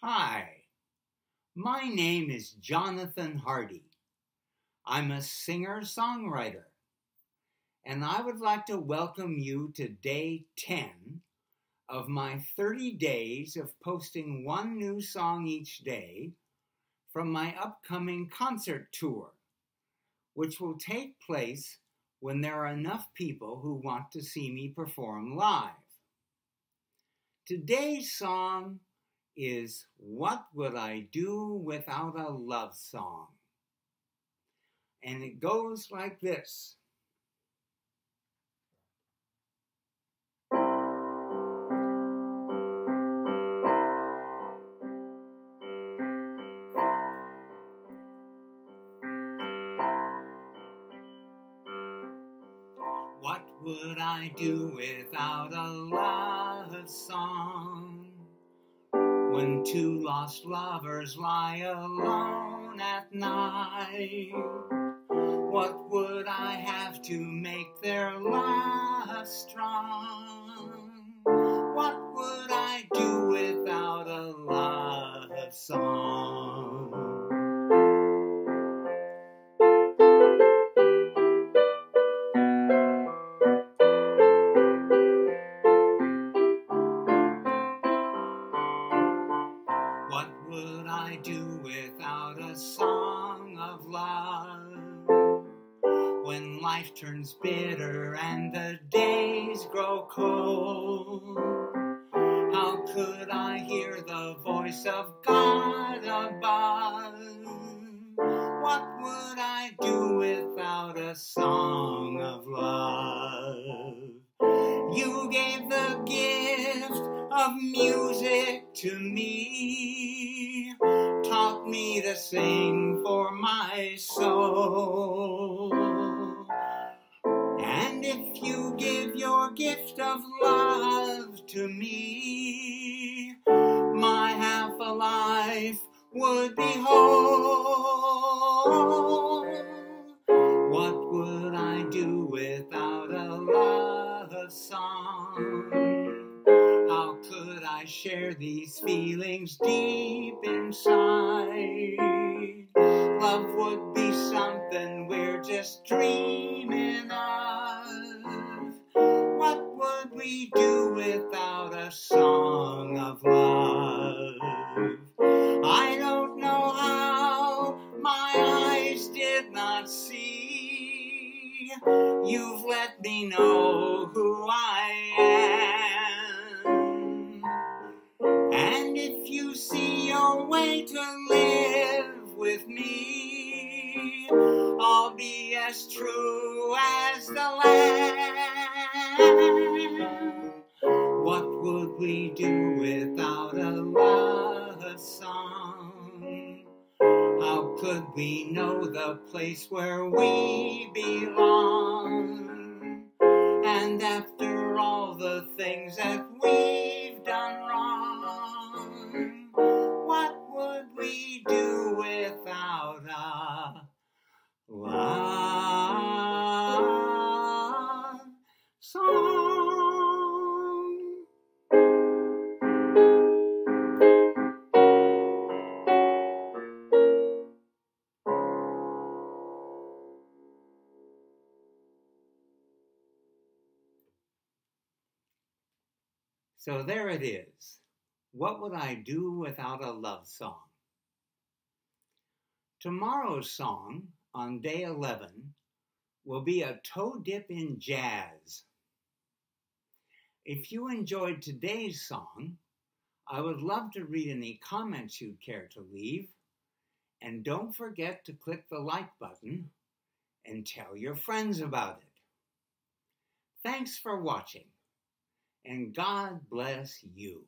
Hi, my name is Jonathan Hardy. I'm a singer songwriter, and I would like to welcome you to day 10 of my 30 days of posting one new song each day from my upcoming concert tour, which will take place when there are enough people who want to see me perform live. Today's song is What Would I Do Without a Love Song? And it goes like this. What would I do without a love song? When two lost lovers lie alone at night, what would I have to make their love strong? What would I do without a love song? A song of love? When life turns bitter and the days grow cold, how could I hear the voice of God above? What would I do without a song of love? You gave the gift of music to me, me to sing for my soul. And if you give your gift of love to me, my half a life would be whole. Share these feelings deep inside? Love would be something we're just dreaming of. What would we do without a song of love? I don't know how my eyes did not see. You've let me know who I am. To live with me, I'll be as true as the land. What would we do without a love song? How could we know the place where we belong? And after all the things that So there it is. What would I do without a love song? Tomorrow's song on day 11 will be a toe dip in jazz. If you enjoyed today's song, I would love to read any comments you'd care to leave. And don't forget to click the like button and tell your friends about it. Thanks for watching, and God bless you.